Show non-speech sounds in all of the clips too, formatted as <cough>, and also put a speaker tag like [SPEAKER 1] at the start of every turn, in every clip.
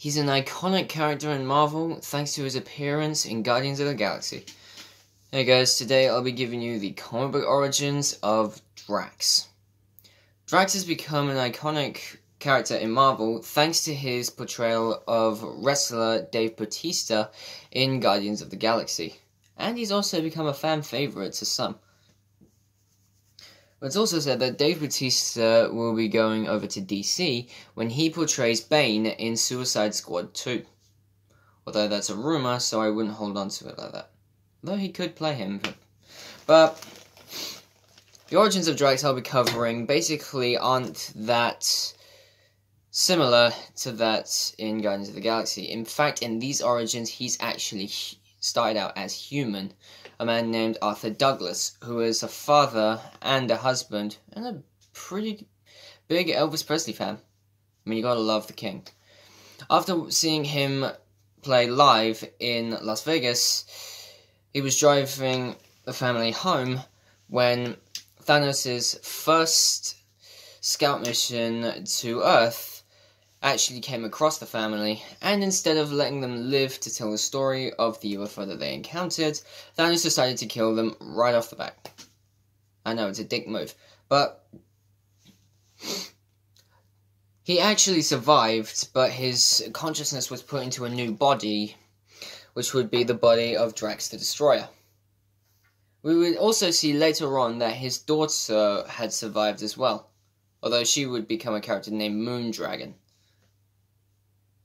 [SPEAKER 1] He's an iconic character in Marvel thanks to his appearance in Guardians of the Galaxy. Hey guys, today I'll be giving you the comic book origins of Drax. Drax has become an iconic character in Marvel thanks to his portrayal of wrestler Dave Bautista in Guardians of the Galaxy. And he's also become a fan favorite to some. It's also said that Dave Bautista will be going over to DC when he portrays Bane in Suicide Squad 2. Although that's a rumor, so I wouldn't hold on to it like that. Though he could play him. But the origins of Drax I'll be covering basically aren't that similar to that in Guardians of the Galaxy. In fact, in these origins, he's actually started out as human a man named Arthur Douglas, who is a father and a husband, and a pretty big Elvis Presley fan. I mean, you gotta love the king. After seeing him play live in Las Vegas, he was driving the family home when Thanos' first scout mission to Earth actually came across the family, and instead of letting them live to tell the story of the UFO that they encountered, Thanos decided to kill them right off the bat. I know, it's a dick move, but he actually survived, but his consciousness was put into a new body, which would be the body of Drax the Destroyer. We would also see later on that his daughter had survived as well, although she would become a character named Moondragon.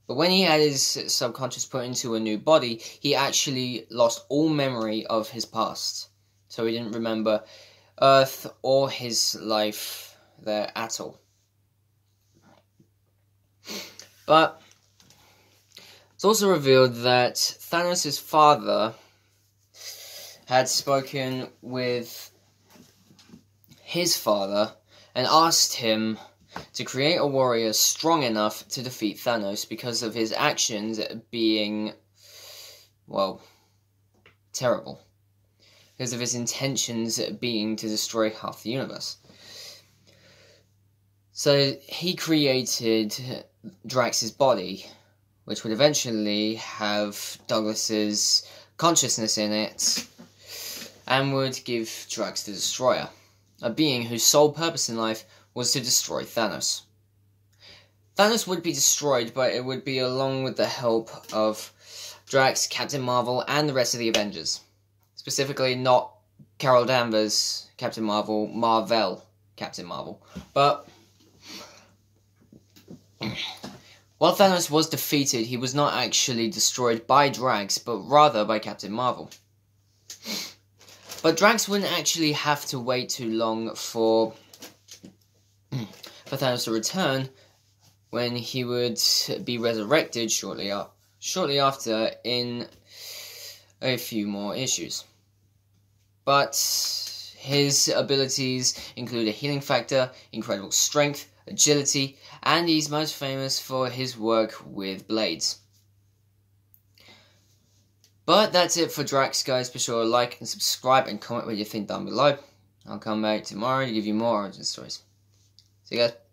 [SPEAKER 1] But when he had his subconscious put into a new body, he actually lost all memory of his past. So he didn't remember Earth or his life there at all. But it's also revealed that Thanos' father had spoken with his father and asked him to create a warrior strong enough to defeat Thanos because of his actions being, well, terrible. Because of his intentions being to destroy half the universe. So he created Drax's body, which would eventually have Douglas's consciousness in it, and would give Drax the Destroyer, a being whose sole purpose in life was to destroy Thanos. Thanos would be destroyed, but it would be along with the help of Drax, Captain Marvel, and the rest of the Avengers. Specifically, not Carol Danvers, Captain Marvel, Marvel, Captain Marvel. But while Thanos was defeated, he was not actually destroyed by Drax, but rather by Captain Marvel. But Drax wouldn't actually have to wait too long for <clears throat> for Thanos to return when he would be resurrected shortly, up, shortly after in a few more issues. But his abilities include a healing factor, incredible strength, agility, and he's most famous for his work with blades. But that's it for Drax, guys. Be sure to like and subscribe and comment what you think down below. I'll come back tomorrow to give you more origin stories. See you guys.